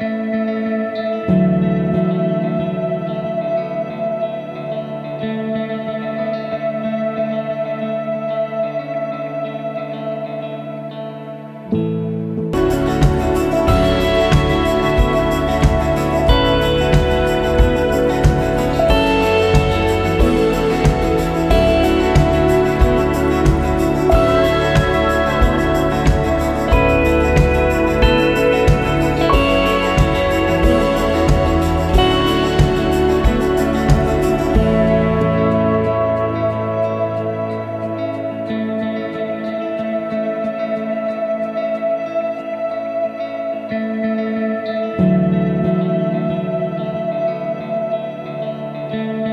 Música thank you